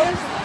first